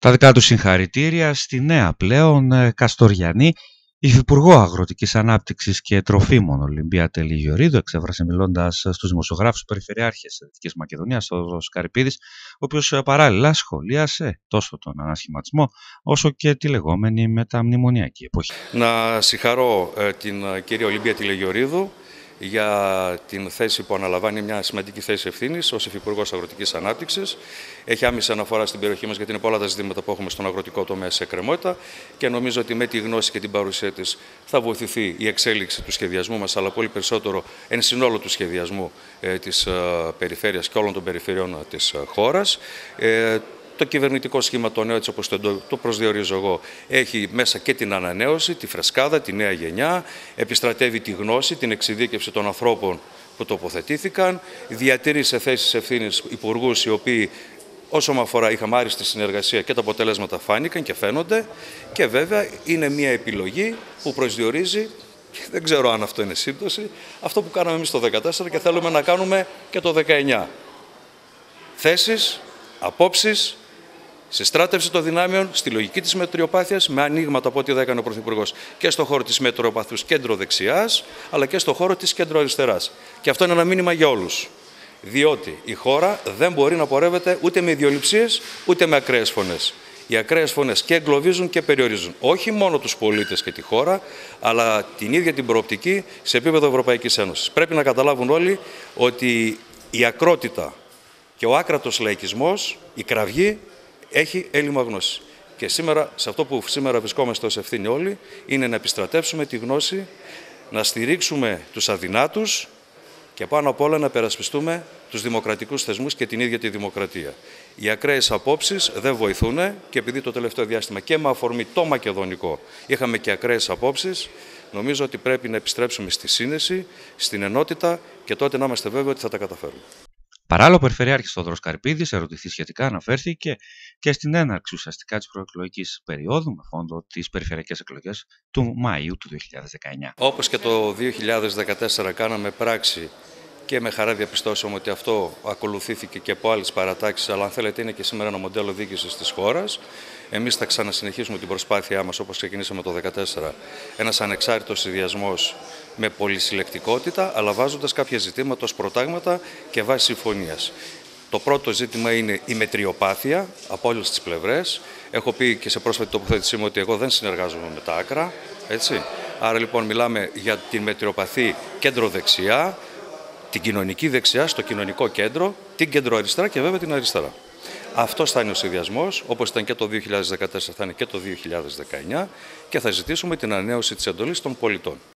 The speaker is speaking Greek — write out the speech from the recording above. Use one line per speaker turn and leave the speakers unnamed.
Τα δικά του συγχαρητήρια στη νέα πλέον ε, Καστοριανή Υφυπουργό Αγροτικής Ανάπτυξης και Τροφίμων Ολυμπία Τελιγιορίδου εξέφρασε μιλώντας στους δημοσιογράφους Περιφερειάρχες Δυτικής Μακεδονίας, ο Σκαρυπίδη, ο οποίος παράλληλα σχολίασε τόσο τον ανασχηματισμό όσο και τη λεγόμενη μεταμνημονιακή εποχή.
Να συγχαρώ ε, την ε, κυρία Ολυμπία Τηλεγιορίδου για την θέση που αναλαμβάνει μια σημαντική θέση ευθύνης ως Υφυπουργός Αγροτικής Ανάπτυξης. Έχει άμεση αναφορά στην περιοχή μας γιατί είναι πολλά τα ζητήματα που έχουμε στον αγροτικό τομέα σε κρεμότητα και νομίζω ότι με τη γνώση και την παρουσία της θα βοηθηθεί η εξέλιξη του σχεδιασμού μας, αλλά πολύ περισσότερο εν συνόλο του σχεδιασμού ε, της ε, περιφέρειας και όλων των περιφερειών της ε, χώρας. Ε, το κυβερνητικό σχήμα το νέο, έτσι όπως το, το προσδιορίζω εγώ, έχει μέσα και την ανανέωση, τη φρεσκάδα, τη νέα γενιά, επιστρατεύει τη γνώση, την εξειδίκευση των ανθρώπων που τοποθετήθηκαν, διατηρεί σε θέσεις ευθύνης υπουργούς οι οποίοι όσο με αφορά είχαμε άριστη συνεργασία και τα αποτελέσματα φάνηκαν και φαίνονται και βέβαια είναι μια επιλογή που προσδιορίζει δεν ξέρω αν αυτό είναι σύμπτωση, αυτό που κάναμε εμείς το 2014 και θέλουμε να κάνουμε και το 19. Θέσεις, απόψεις, σε στράτευση των δυνάμεων, στη λογική της μετριοπάθειας, με ανοίγματα από ό,τι δεν έκανε ο Πρωθυπουργός και στον χώρο της μετριοπαθούς κέντρο-δεξιά, αλλά και στον χώρο της κέντρο-αριστερά. Και αυτό είναι ένα μήνυμα για όλους. Διότι η χώρα δεν μπορεί να πορεύεται ούτε με ιδιοληψίες ούτε με ακραίες φωνές. Οι ακραίες φωνές και εγκλωβίζουν και περιορίζουν όχι μόνο τους πολίτες και τη χώρα, αλλά την ίδια την προοπτική σε επίπεδο Ευρωπαϊκής Ένωσης. Πρέπει να καταλάβουν όλοι ότι η ακρότητα και ο άκρατος λαϊκισμός, η κραυγή, έχει έλλειμμα γνώσης. Και σήμερα, σε αυτό που σήμερα βρισκόμαστε ως ευθύνη όλοι, είναι να επιστρατεύσουμε τη γνώση, να στηρίξουμε τους αδυνάτους και πάνω απ' όλα να περασπιστούμε τους δημοκρατικούς θεσμούς και την ίδια τη δημοκρατία. Οι ακραίες απόψεις δεν βοηθούν και επειδή το τελευταίο διάστημα και με αφορμή το μακεδονικό είχαμε και ακραίες απόψεις, νομίζω ότι πρέπει να επιστρέψουμε στη σύνεση, στην ενότητα και τότε να είμαστε βέβαιοι ότι θα τα καταφέρουμε.
Παράλληλο, ο Περιφερειάρχης Θόδωρος Καρυπίδη, ερωτηθεί σχετικά, αναφέρθηκε και στην έναρξη ουσιαστικά της προεκλογικής περίοδου με φόντο τις περιφερειακές εκλογές του Μαΐου του 2019.
Όπως και το 2014 κάναμε πράξη και με χαρά διαπιστώσαμε ότι αυτό ακολουθήθηκε και από άλλες παρατάξεις, αλλά αν θέλετε είναι και σήμερα ένα μοντέλο διοίκησης της χώρας. Εμείς θα ξανασυνεχίσουμε την προσπάθειά μας όπως ξεκινήσαμε το 2014, ένας ανεξάρτητος συνδυασμός με πολυσυλλεκτικότητα, αλλά βάζοντας κάποια ζητήματα ως προτάγματα και βάσει συμφωνίας. Το πρώτο ζήτημα είναι η μετριοπάθεια από όλες τις πλευρές. Έχω πει και σε πρόσφατη τοποθέτησή μου ότι εγώ δεν συνεργάζομαι με τα άκρα. Έτσι. Άρα λοιπόν μιλάμε για την μετριοπαθή κέντρο-δεξιά, την κοινωνική δεξιά στο κοινωνικό κέντρο, την κέντρο-αριστερά και βέβαια την αριστερά. Αυτό θα είναι ο συνδυασμός, όπως ήταν και το 2014, θα είναι και το 2019 και θα ζητήσουμε την ανανέωση της εντολής των πολιτών.